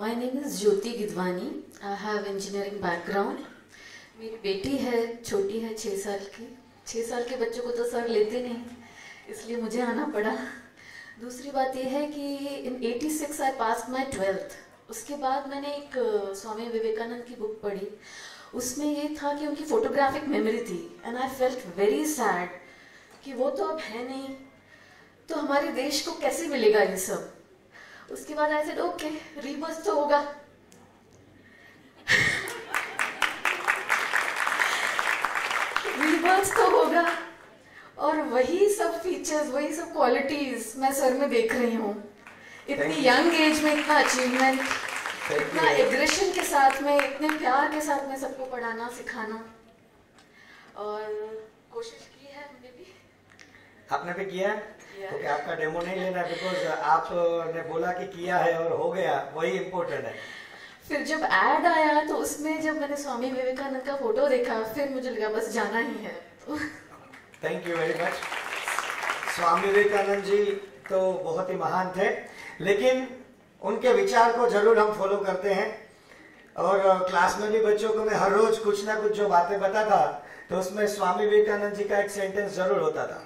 My name is Jyoti Gidwani I have engineering background मेरी बेटी है, छोटी है छः साल की। छः साल के बच्चों को तो सर लेते नहीं, इसलिए मुझे आना पड़ा। दूसरी बात यह है कि इन 86 आई पास माई ट्वेल्थ उसके बाद मैंने एक स्वामी विवेकानंद की बुक पढ़ी। उसमें ये था कि उनकी फोटोग्राफिक मेमोरी थी। And I felt very sad कि वो तो अब है नहीं। तो हमारे देश को कैसे मिलेगा ये सब? उसके बाद आई सेड ओके रीबर्थ तो होगा. रीबर्थ तो होगा। और वही सब फीचर्स वही सब क्वालिटीज मैं सर में देख रही हूँ। इतनी यंग एज में इतना अचीवमेंट इतना एग्रेशन के साथ में इतने प्यार के साथ में सबको पढ़ाना सिखाना। और कोशिश की है आपने भी किया है? Yeah. क्योंकि आपका डेमो नहीं लेना बिकॉज़ आपने बोला कि किया है और हो गया वही इम्पोर्टेंट है। फिर जब एड आया तो उसमें जब मैंने स्वामी विवेकानंद का फ़ोटो देखा फिर मुझे लगा बस जाना ही है। Thank you very much Swami Vivekananda ji तो बहुत ही महान थे लेकिन उनके विचार को ज़रूर हम फॉलो करते हैं। और क्लास में भी बच्चों को मैं हर रोज कुछ ना कुछ जो बातें बताता तो उसमें स्वामी विवेकानंद जी का एक सेंटेंस ज़रूर होता था।